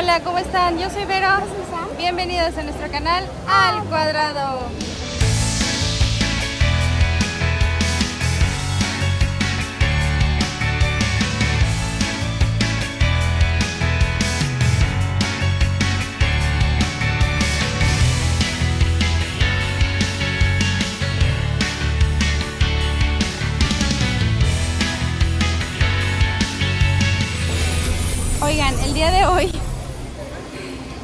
Hola, ¿cómo están? Yo soy Vero. Bienvenidos a nuestro canal Al Cuadrado. Oigan, el día de hoy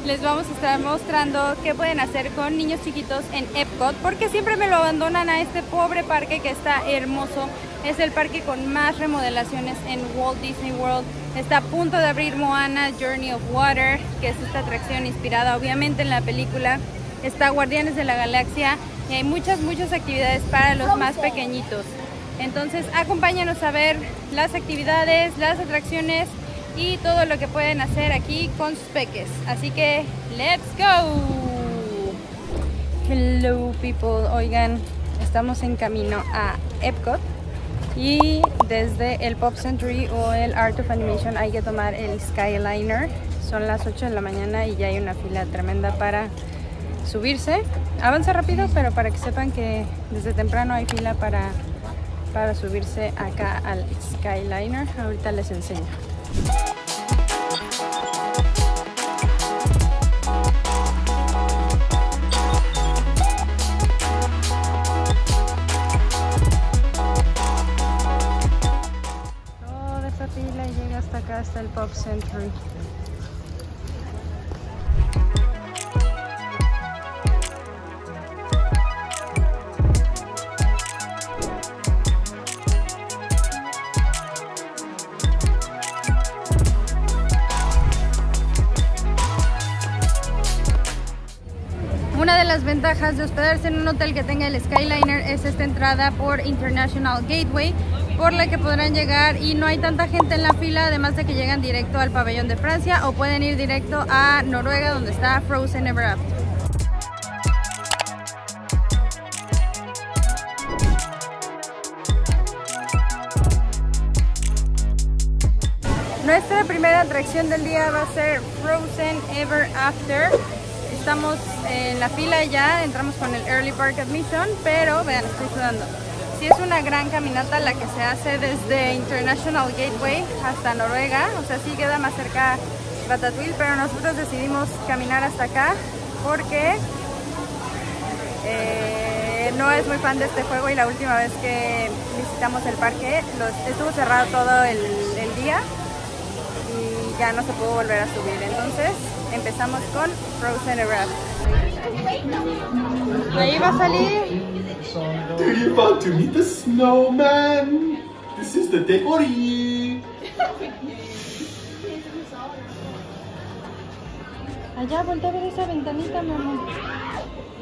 les vamos a estar mostrando qué pueden hacer con niños chiquitos en Epcot porque siempre me lo abandonan a este pobre parque que está hermoso. Es el parque con más remodelaciones en Walt Disney World. Está a punto de abrir Moana Journey of Water, que es esta atracción inspirada obviamente en la película. Está Guardianes de la Galaxia y hay muchas, muchas actividades para los más pequeñitos. Entonces acompáñanos a ver las actividades, las atracciones y todo lo que pueden hacer aquí con sus peques. Así que, ¡let's go! Hello people, oigan, estamos en camino a Epcot y desde el Pop Century o el Art of Animation hay que tomar el Skyliner. Son las 8 de la mañana y ya hay una fila tremenda para subirse. Avanza rápido, pero para que sepan que desde temprano hay fila para, para subirse acá al Skyliner. Ahorita les enseño. Toda esta fila llega hasta acá, hasta el Pop Century. Las ventajas de hospedarse en un hotel que tenga el Skyliner es esta entrada por International Gateway, por la que podrán llegar y no hay tanta gente en la fila, además de que llegan directo al pabellón de Francia o pueden ir directo a Noruega donde está Frozen Ever After. Nuestra primera atracción del día va a ser Frozen Ever After. Estamos en la fila ya, entramos con el Early Park Admission, pero vean, estoy sudando. Sí es una gran caminata la que se hace desde International Gateway hasta Noruega, o sea, sí queda más cerca Ratatouille, pero nosotros decidimos caminar hasta acá porque eh, no es muy fan de este juego y la última vez que visitamos el parque los, estuvo cerrado todo el, día ya no se pudo volver a subir. Entonces empezamos con Frozen Ever Ahí va a salir. Do you want to meet the snowman? This is the theory. Allá, voltea a ver esa ventanita, mi amor.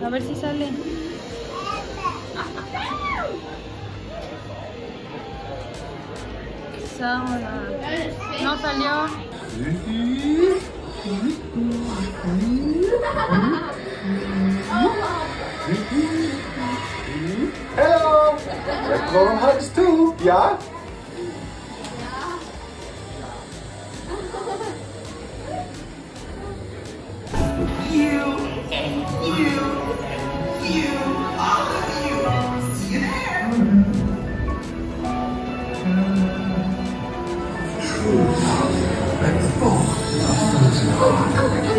A ver si sale. No salió. Hello. Blow them hugs too. Yeah. You and you and you, all 啊！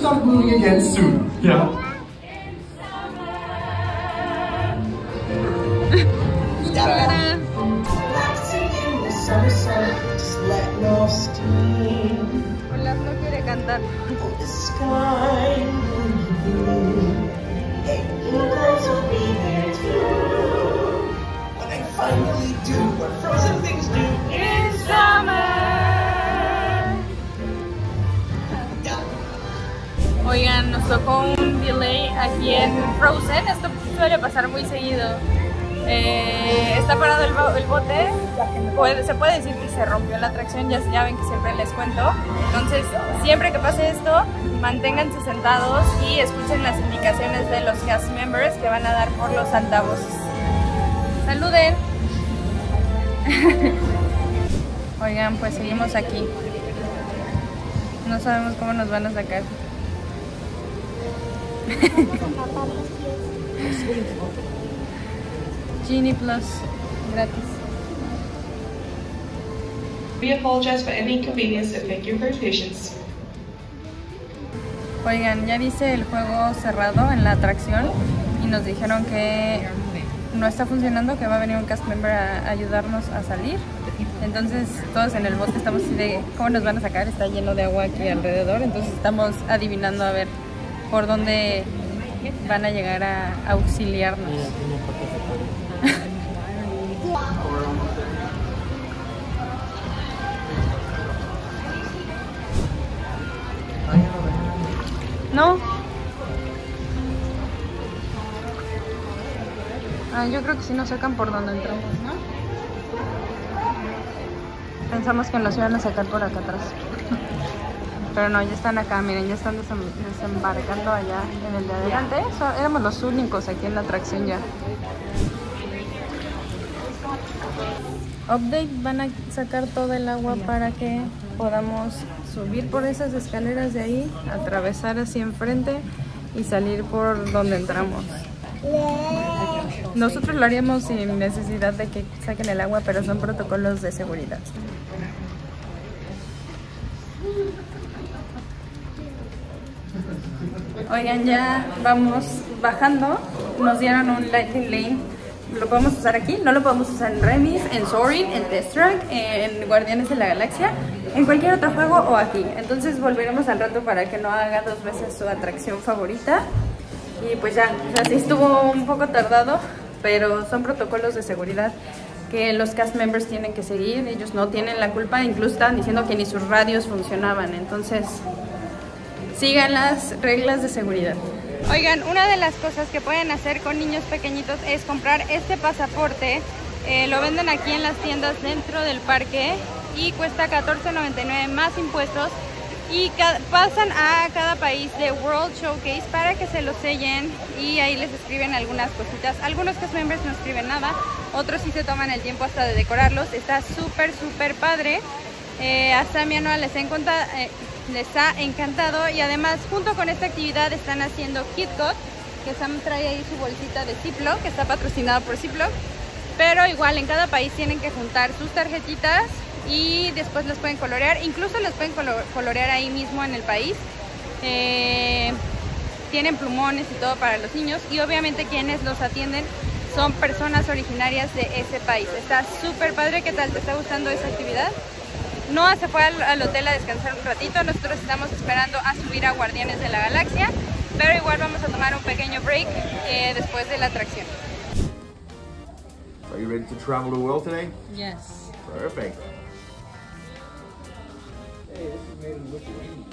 start moving again soon. Se puede decir que se rompió la atracción. Ya, ya ven que siempre les cuento. Entonces, siempre que pase esto, manténganse sentados y escuchen las indicaciones de los cast members que van a dar por los altavoces. Saluden. Oigan, pues seguimos aquí. No sabemos cómo nos van a sacar. Genie Plus, gratis. We apologize for any inconvenience and thank you for your patience. Oigan, ya dice el juego cerrado en la atracción y nos dijeron que no está funcionando, que va a venir un cast member a ayudarnos a salir. Entonces todos en el bote estamos así de cómo nos van a sacar, está lleno de agua aquí alrededor, entonces estamos adivinando a ver por dónde van a llegar a auxiliarnos. ¿No? Ah, yo creo que sí nos sacan por donde entramos. Pensamos que nos iban a sacar por acá atrás. Pero no, ya están acá, miren, ya están desem- desembarcando allá en el de adelante. So- éramos los únicos aquí en la atracción ya. Update, van a sacar todo el agua para que podamos subir por esas escaleras de ahí, atravesar hacia enfrente y salir por donde entramos. Nosotros lo haríamos sin necesidad de que saquen el agua, pero son protocolos de seguridad. Oigan, ya vamos bajando. Nos dieron un lightning lane. Lo podemos usar aquí, no lo podemos usar en Remis, en Soaring, en Test Track, en Guardianes de la Galaxia, en cualquier otro juego o aquí. Entonces volveremos al rato para que no haga dos veces su atracción favorita. Y pues ya, o estuvo un poco tardado, pero son protocolos de seguridad que los cast members tienen que seguir. Ellos no tienen la culpa, incluso estaban diciendo que ni sus radios funcionaban. Entonces, sigan las reglas de seguridad. Oigan, una de las cosas que pueden hacer con niños pequeñitos es comprar este pasaporte. Eh, lo venden aquí en las tiendas dentro del parque y cuesta $14.99 más impuestos. Y pasan a cada país de World Showcase para que se lo sellen y ahí les escriben algunas cositas. Algunos cast members no escriben nada, otros sí se toman el tiempo hasta de decorarlos. Está súper, súper padre. Eh, a Sam y a Noah les ha, enconta- eh, les ha encantado y además junto con esta actividad están haciendo KitKat, que Sam trae ahí su bolsita de Ziploc, que está patrocinada por Ziploc. Pero igual en cada país tienen que juntar sus tarjetitas y después las pueden colorear. Incluso las pueden colo- colorear ahí mismo en el país. Eh, tienen plumones y todo para los niños y obviamente quienes los atienden son personas originarias de ese país. Está súper padre. ¿Qué tal? ¿Te está gustando esa actividad? Noah se fue al, hotel a descansar un ratito, nosotros estamos esperando a subir a Guardianes de la Galaxia, pero igual vamos a tomar un pequeño break eh, después de la atracción. Are you ready to travel the world today? Yes. Perfect. Hey, this is made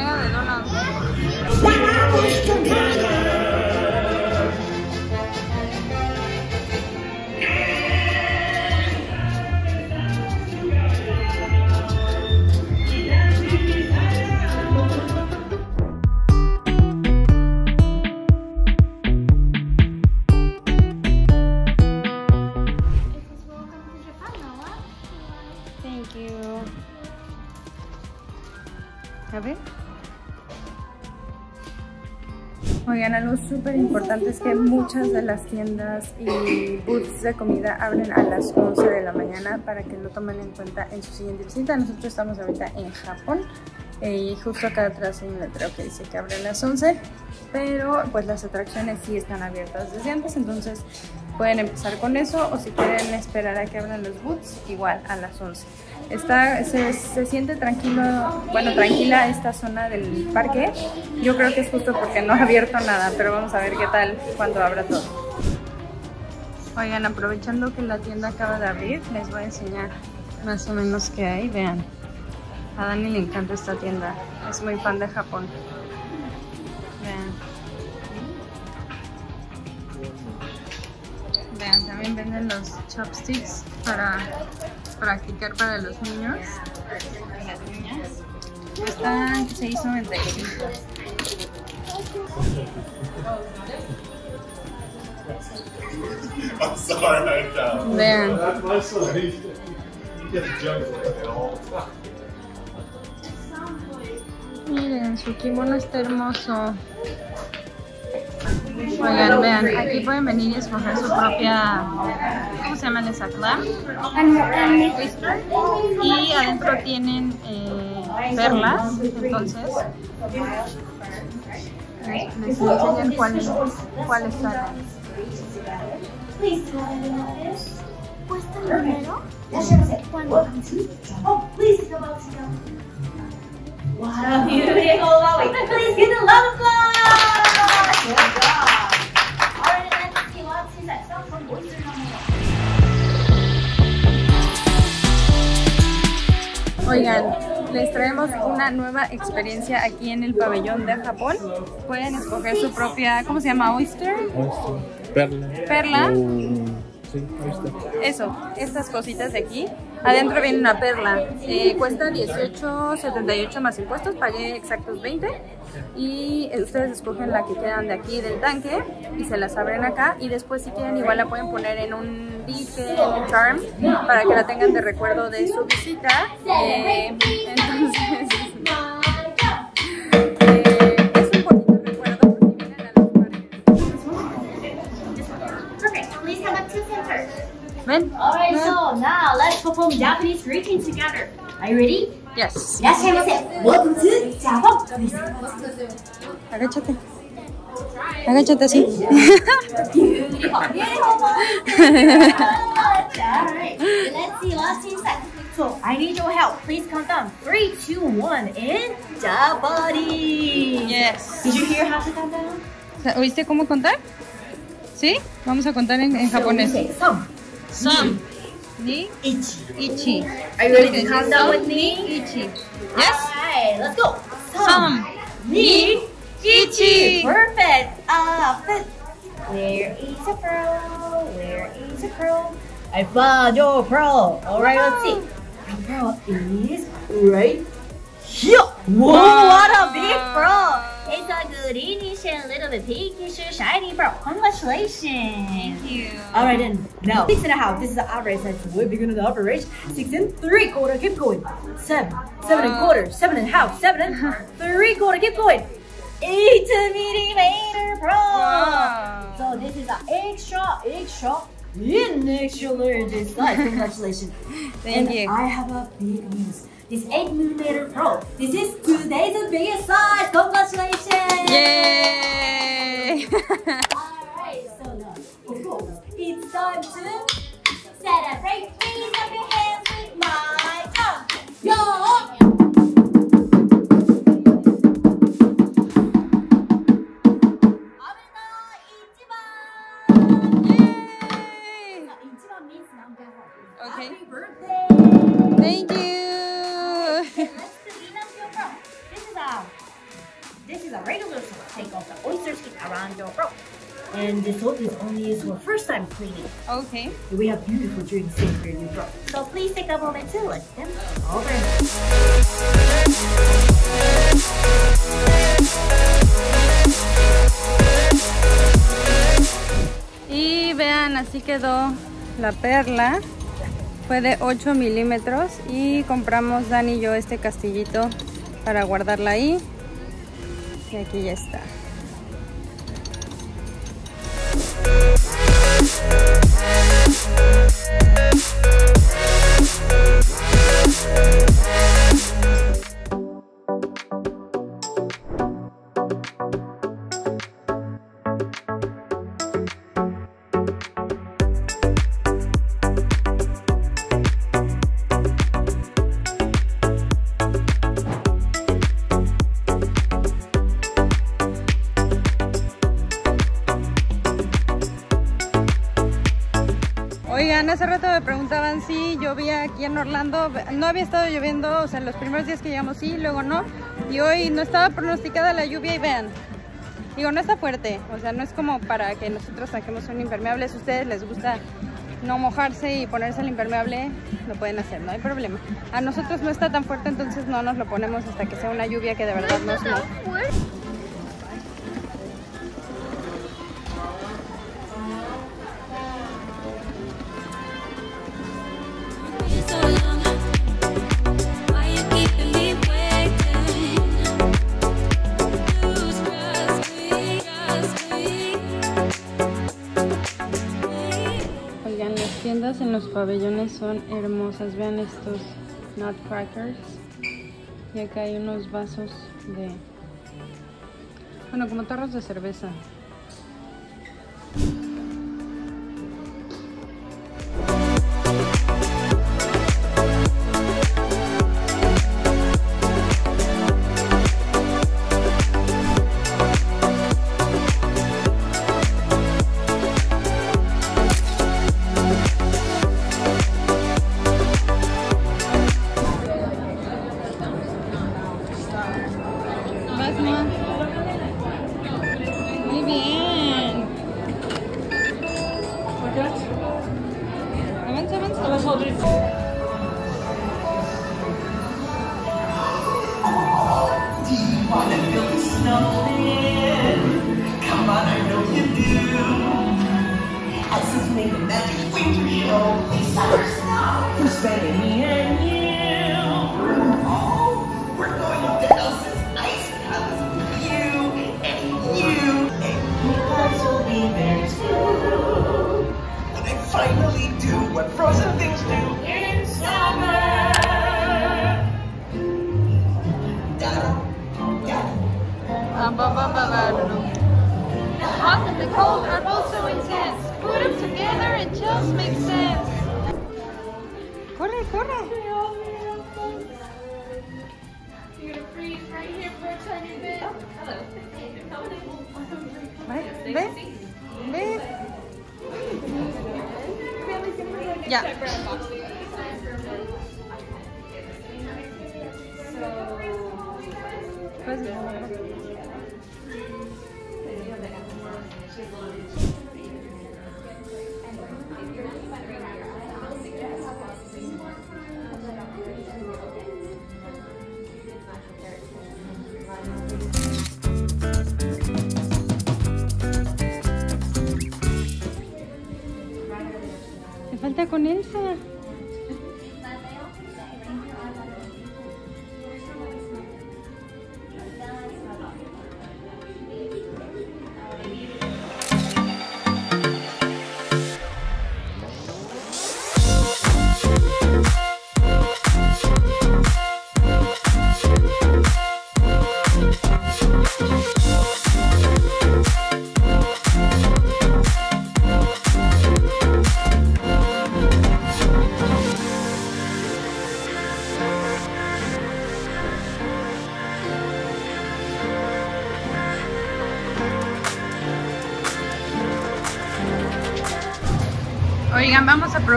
la trajinera de Donald. Importante es que muchas de las tiendas y booths de comida abren a las 11 de la mañana para que lo tomen en cuenta en su siguiente visita. Nosotros estamos ahorita en Japón eh, y justo acá atrás hay un letrero que dice que abre a las 11, pero pues las atracciones sí están abiertas desde antes, entonces pueden empezar con eso o si quieren esperar a que abran los booths, igual a las 11. Está, se, se siente tranquilo, bueno, tranquila esta zona del parque. Yo creo que es justo porque no ha abierto nada, pero vamos a ver qué tal cuando abra todo. Oigan, aprovechando que la tienda acaba de abrir, les voy a enseñar más o menos qué hay. Vean, a Dani le encanta esta tienda, es muy fan de Japón. Vean. Vean, también venden los chopsticks para practicar para los niños las niñas. Están 6.95. I'm sorry, I know. Vean. Miren, su kimono está hermoso. Oigan, vean, aquí pueden venir y escoger su propia, ¿cómo se llaman esa clam? Y adentro tienen eh, perlas, entonces les, les enseñan cuáles salen. This. ¿Cuesta el número? ¿Cuánto? Oh, please come out to What a beautiful Lolly. Please give a lot of applause. Oigan, les traemos una nueva experiencia aquí en el pabellón de Japón. Pueden escoger su propia, ¿cómo se llama? Oyster. Perla. Perla. Sí, ahí está. Eso, estas cositas de aquí. Adentro viene una perla. Eh, cuesta 18.78 más impuestos. Pagué exactos 20. Y eh, ustedes escogen la que quedan de aquí del tanque y se las abren acá. Y después, si quieren, igual la pueden poner en un pique, el charm, para que la tengan de recuerdo de su visita. Eh, entonces, eh, es un recuerdo please come up to Alright, so now let's perform Japanese greeting together. Are you ready? Yes. Yes, Welcome to Japan. Agáchate. Agáchate así. Beautiful. Beautiful. Alright. Let's see what's inside. So I need your help. Please count down. Three, two, one, and Jabari. Yes. Did you hear how to count down? ¿Oíste cómo contar? ¿Sí? Vamos a contar en, en japonés. Okay, some. Ni. Ichi. Ichi. Are you ready to count down with me? Ichi. Yes? Alright, let's go. Sam. Ni. Ichi. Perfect. Uh, fit. Where is a pearl? Where is a pearl? I found your pearl. Alright, let's see. The pearl is right here. Whoa, what a big pearl. It's a greenish and little bit pinkish shiny pearl. Congratulations. Thank you. Alright then, now six and a half. This is the average. That's way bigger than the average. Six and three quarter. Keep going. Seven, seven and quarter, seven and a half, seven and three quarter. Keep going. Eight millimeter pearl. Wow. So this is an extra, extra in extraordinary size. Congratulations. Thank and you. I have a big news. This 8 millimeter Pro. This is today's biggest size. Congratulations. Yay! Alright, so now, of course, it's time to celebrate. Raise Thank you. Let's clean up your throat. This is a this is a regular soap. Take off the oyster skin around your throat. And this soap is only used for first time cleaning. Okay. We have beautiful drinks here in for your throat. So please take a moment to let them over. Y vean, así quedó la perla. Fue de 8 milímetros y compramos Dani y yo este castillito para guardarla ahí. Y aquí ya está. Orlando. No había estado lloviendo, o sea, los primeros días que llegamos sí, luego no. Y hoy no estaba pronosticada la lluvia y vean. Digo, no está fuerte, o sea, no es como para que nosotros saquemos un impermeable. Si a ustedes les gusta no mojarse y ponerse el impermeable, lo pueden hacer, no hay problema. A nosotros no está tan fuerte, entonces no nos lo ponemos hasta que sea una lluvia que de verdad nos moje. Los pabellones son hermosas. Vean estos nutcrackers. Y acá hay unos vasos de... Bueno, como tarros de cerveza. Right here for a tiny bit. Hello. Ve, ve, ve. Ya. Pues, con Elsa.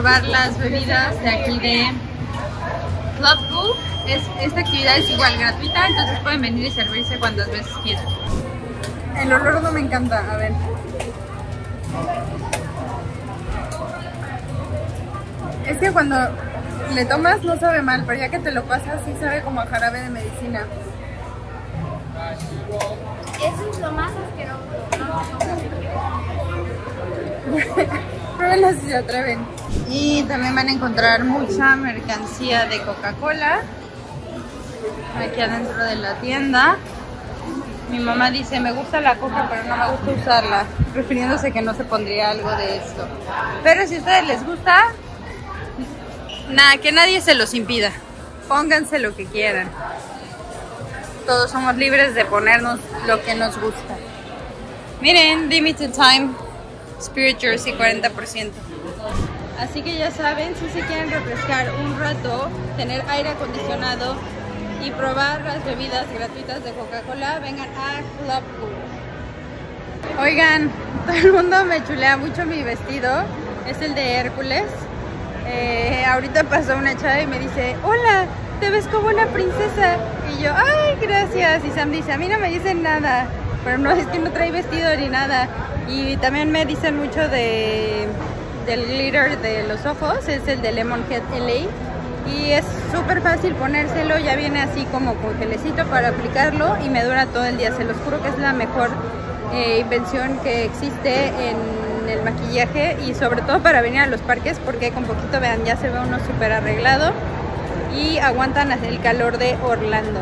Probar las bebidas de aquí de Club Cool. Es, esta actividad es igual gratuita, entonces pueden venir y servirse cuantas veces quieran. El olor no me encanta, a ver. Es que cuando le tomas no sabe mal, pero ya que te lo pasas sí sabe como a jarabe de medicina. Eso es lo más asqueroso. Pruébenlo si se atreven. Y también van a encontrar mucha mercancía de Coca-Cola aquí adentro de la tienda. Mi mamá dice, me gusta la coca, pero no me gusta usarla, refiriéndose que no se pondría algo de esto. Pero si a ustedes les gusta, nada, que nadie se los impida. Pónganse lo que quieran. Todos somos libres de ponernos lo que nos gusta. Miren, limited time, Spirit Jersey 40%. Así que ya saben, si se quieren refrescar un rato, tener aire acondicionado y probar las bebidas gratuitas de Coca-Cola, vengan a Club Cool. Oigan, todo el mundo me chulea mucho mi vestido, es el de Hércules. Eh, ahorita pasó una chava y me dice, hola, te ves como una princesa. Y yo, ay, gracias. Y Sam dice, a mí no me dicen nada, pero no es que no trae vestido ni nada. Y también me dicen mucho de, del glitter de los ojos, es el de Lemonhead LA. Y es súper fácil ponérselo, ya viene así como con gelecito para aplicarlo y me dura todo el día. Se los juro que es la mejor eh, invención que existe en el maquillaje y sobre todo para venir a los parques porque con poquito vean ya se ve uno súper arreglado y aguantan el calor de Orlando.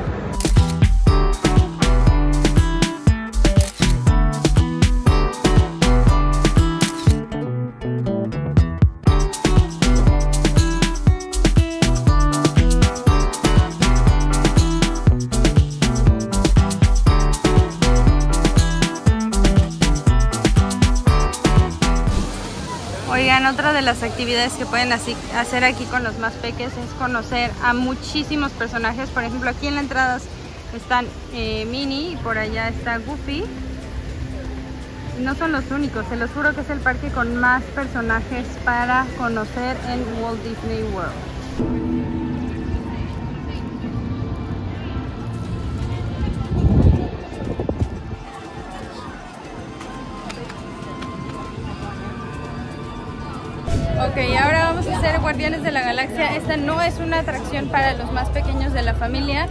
Las actividades que pueden así- hacer aquí con los más peques es conocer a muchísimos personajes. Por ejemplo, aquí en la entrada están eh, Minnie y por allá está Goofy. No son los únicos, se los juro que es el parque con más personajes para conocer en Walt Disney World. Esta no es una atracción para los más pequeños de la familia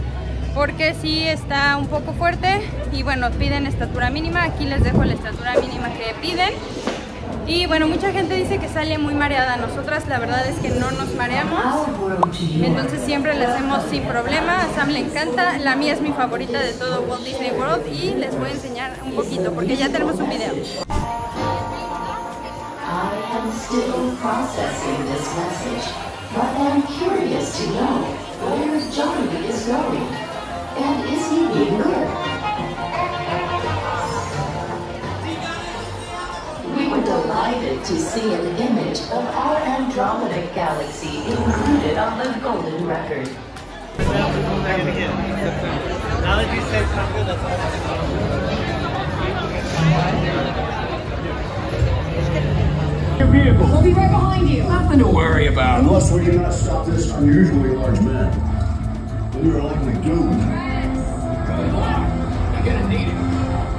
porque sí está un poco fuerte y bueno, piden estatura mínima. Aquí les dejo la estatura mínima que piden. Y bueno, mucha gente dice que sale muy mareada. Nosotras la verdad es que no nos mareamos. Entonces siempre la hacemos sin problema. A Sam le encanta. La mía es mi favorita de todo Walt Disney World y les voy a enseñar un poquito porque ya tenemos un video. But am curious to know where Johnny is going. And is he being good? We were delighted to see an image of our Andromeda galaxy included on the Golden Record. We'll be right behind you. Nothing to worry about. Unless we cannot stop this unusually large man. Then we are likely doomed. Good luck. You're gonna need it.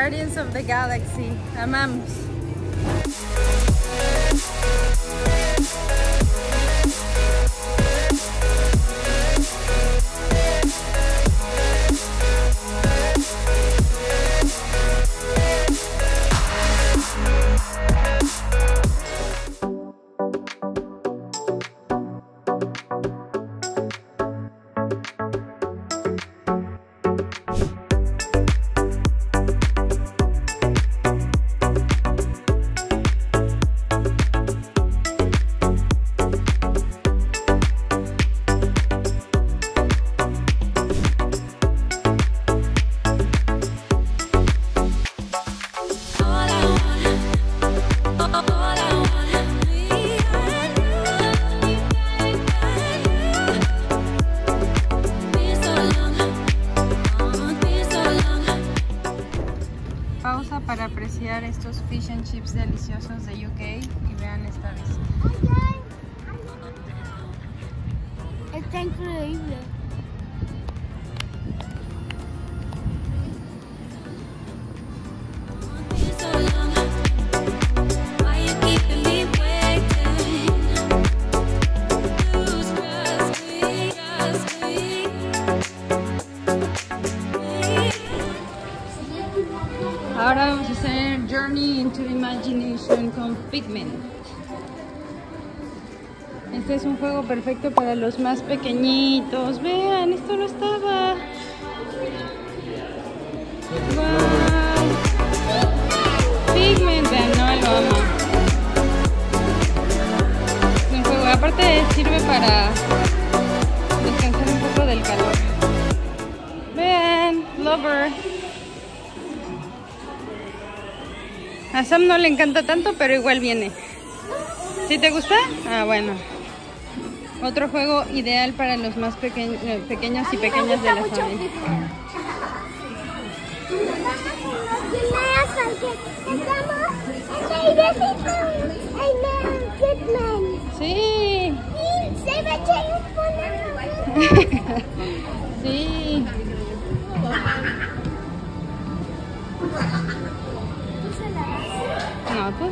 Guardians of the Galaxy. Amamos. Apreciar estos fish and chips deliciosos de UK y vean esta vista. Está increíble. Pigment. Este es un juego perfecto para los más pequeñitos. Vean, esto no estaba. Wow. Pigment, vean, no lo amo. Es un juego, aparte sirve para descansar un poco del calor. Vean, Lover. A Sam no le encanta tanto, pero igual viene. ¿Sí te gusta? Ah, bueno. Otro juego ideal para los más peque- eh, pequeños y pequeñas de la familia. Sí. sí. No, tú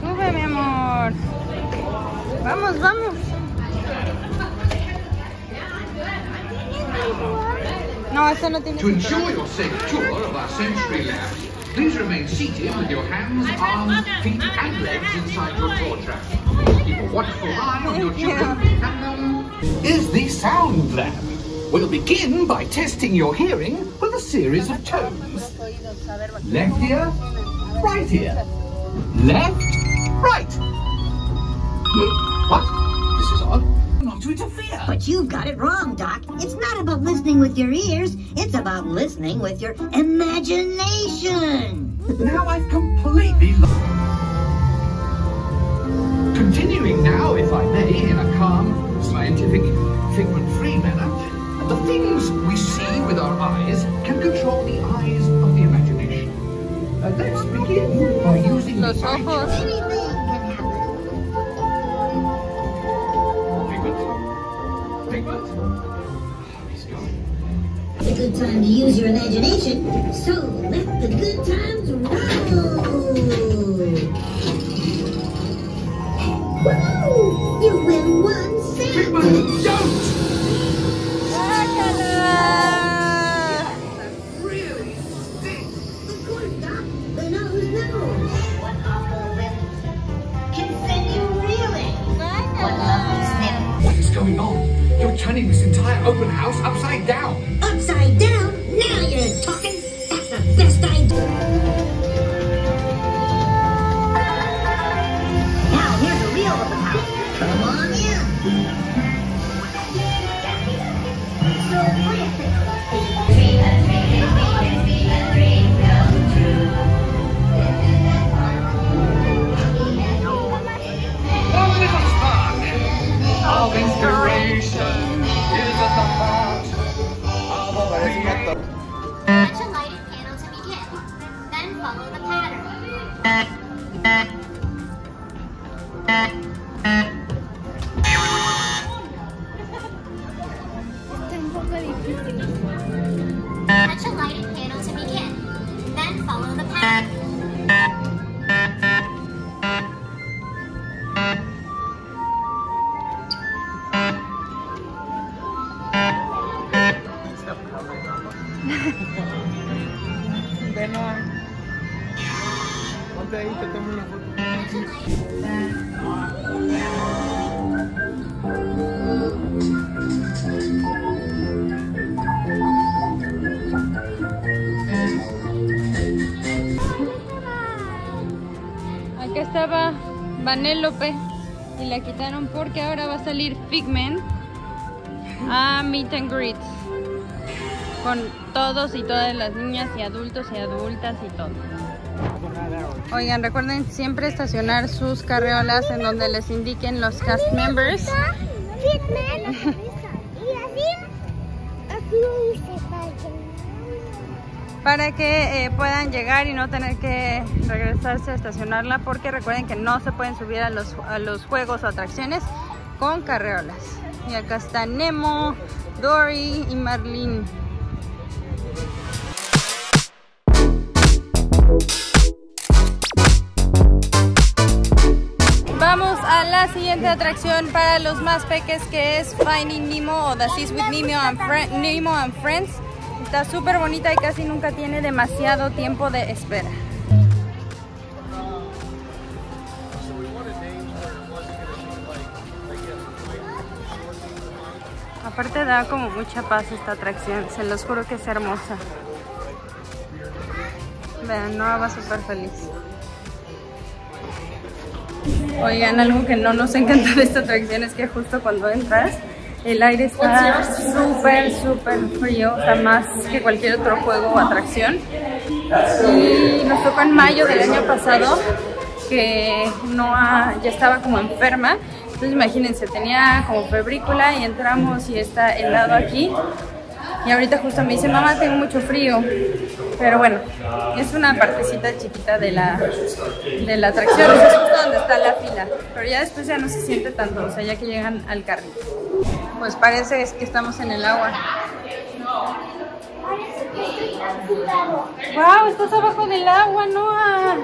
Sube, mi amor. Vamos, vamos. No, eso no tiene To ensure your safe tour of our sensory lab, please remain seated with your hands, arms, feet, and legs inside your tour trap. Keep a watchful eye on your children. And, um, is the sound lab. We'll begin by testing your hearing with a series of tones. Left ear, right ear. Left, right. What? This is odd. Not to interfere. But you've got it wrong, Doc. It's not about listening with your ears. It's about listening with your imagination. Now I've completely lost. Continuing now, if I may, in a calm, scientific, figment-free manner, the things we see with our eyes can control the eyes of the imagination. Uh, let's begin by using Los the eye ojos. chart. Figment? Figment? He's gone. It's a good time to use your imagination. So let the good times Bueno. Ponte ahí, te tomo una foto. Acá estaba Vanélope y la quitaron porque ahora va a salir Figment a Meet and Greet con todos y todas las niñas y adultos y adultas y todo. Oigan, recuerden siempre estacionar sus carreolas en donde les indiquen los cast members. para que eh, puedan llegar y no tener que regresarse a estacionarla porque recuerden que no se pueden subir a los, a los juegos o atracciones con carreolas. Y acá está Nemo, Dory y Marlene. La siguiente atracción para los más peques que es Finding Nemo o The Seas with Nemo and, Fri- Nemo and Friends. Está súper bonita y casi nunca tiene demasiado tiempo de espera. Aparte da como mucha paz esta atracción, se los juro que es hermosa. Vean, Noah va súper feliz. Oigan, algo que no nos encanta de esta atracción es que justo cuando entras, el aire está súper, súper frío, o sea, más que cualquier otro juego o atracción. Y nos tocó en mayo del año pasado que Noah ya estaba como enferma. Entonces imagínense, tenía como febrícula y entramos y está helado aquí. Y ahorita justo me dice, mamá, tengo mucho frío. Pero bueno, es una partecita chiquita de la, de la atracción, es justo donde está la fila. Pero ya después ya no se siente tanto, o sea, ya que llegan al carrito. Pues parece es que estamos en el agua. ¡Wow! Estás abajo del agua, Noah.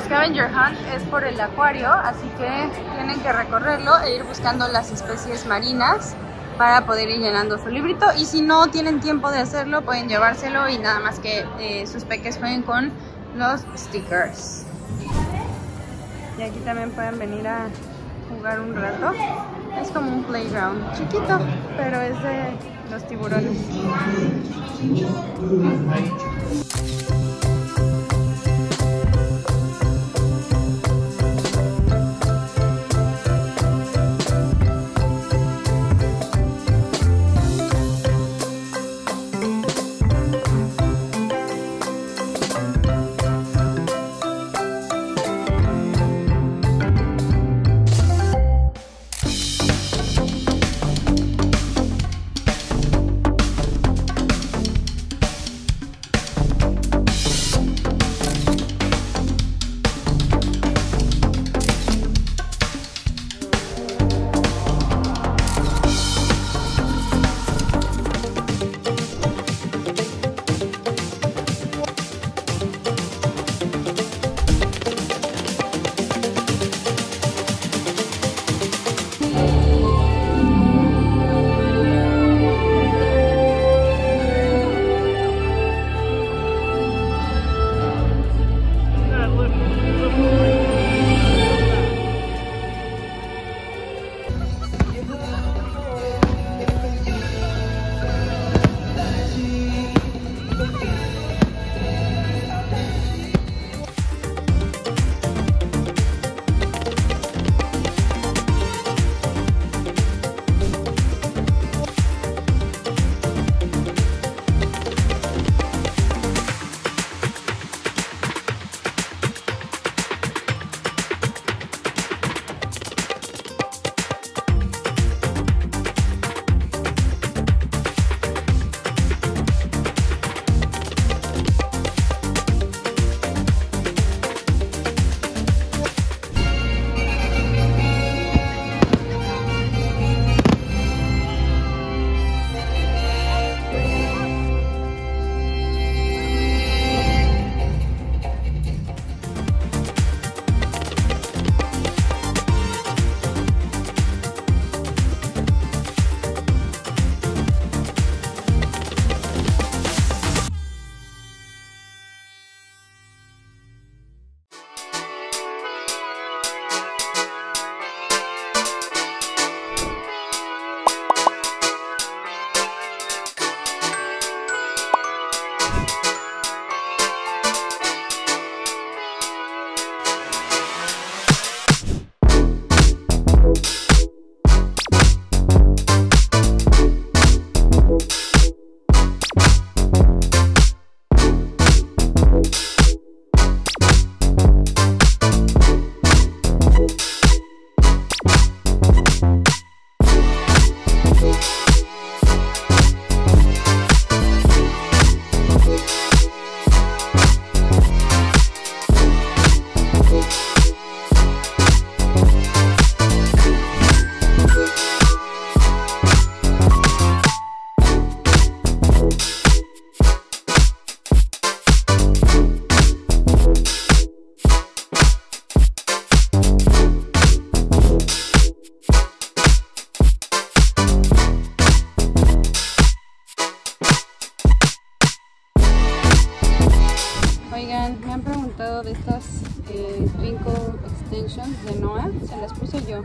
Scavenger hunt es por el acuario así que tienen que recorrerlo e ir buscando las especies marinas para poder ir llenando su librito. Y si no tienen tiempo de hacerlo pueden llevárselo y nada más que eh, sus peques jueguen con los stickers. Y aquí también pueden venir a jugar un rato. Es como un playground chiquito pero es de los tiburones. Oigan, me han preguntado de estas eh, Twinkle Extensions de Noah, se las puse yo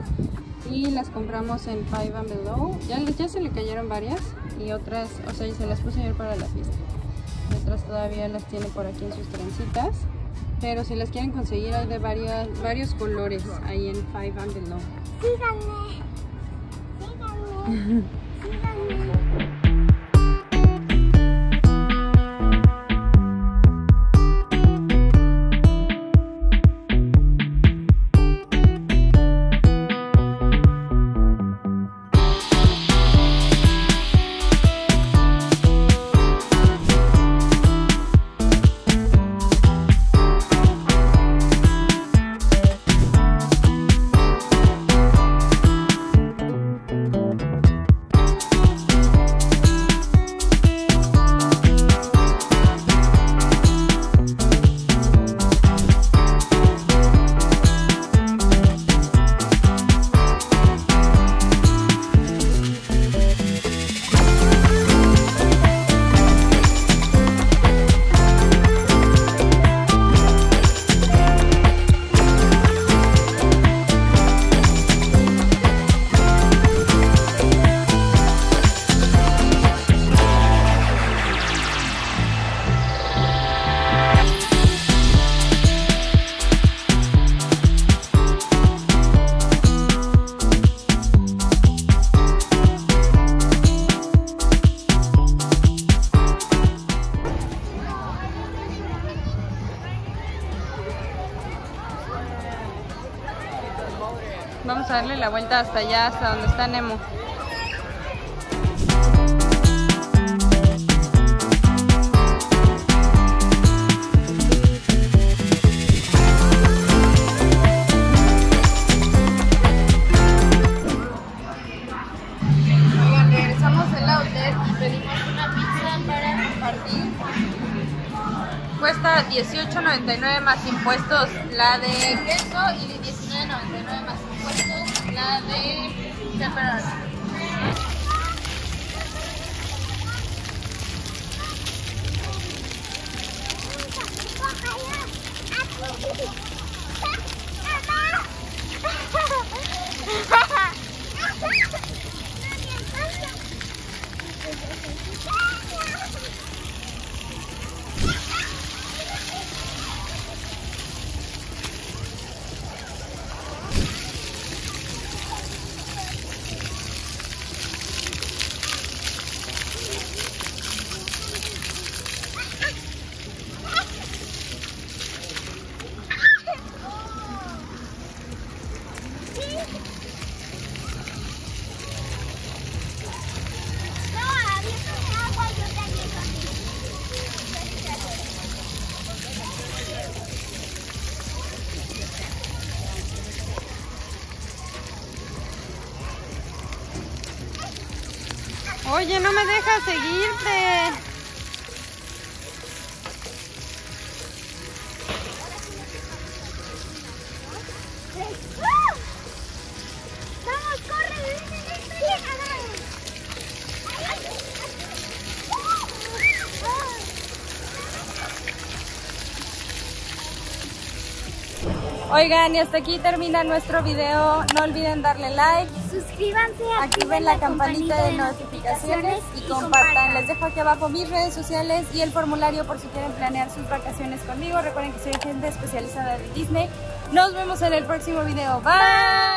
y las compramos en Five and Below. Ya se le cayeron varias y otras, o sea, se las puse yo para la fiesta. Y otras todavía las tiene por aquí en sus trencitas. Pero si las quieren conseguir hay de varias, varios colores ahí en Five and Below. Síganme. Síganme. Síganme. Hasta allá, hasta donde está Nemo. Oigan, regresamos del outlet y pedimos una pizza para compartir. Cuesta 18.99 más impuestos la de queso y 19.99 más impuestos de pepperoni. Dejas seguirte. Oigan, y hasta aquí termina nuestro video. No olviden darle like, Suscríbanse, activen la campanita de notificaciones y compartan. Les dejo aquí abajo mis redes sociales y el formulario por si quieren planear sus vacaciones conmigo. Recuerden que soy gente especializada de Disney. Nos vemos en el próximo video. Bye.